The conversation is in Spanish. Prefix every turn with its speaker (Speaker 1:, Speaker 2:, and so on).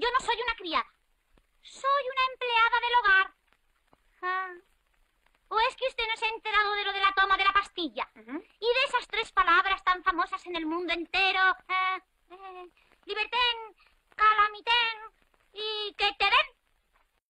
Speaker 1: yo no soy una criada. Soy una empleada del hogar. Ah. ¿O es que usted no se ha enterado de lo de la toma de la pastilla? Y de esas tres palabras tan famosas en el mundo entero. Ah, eh, libertén,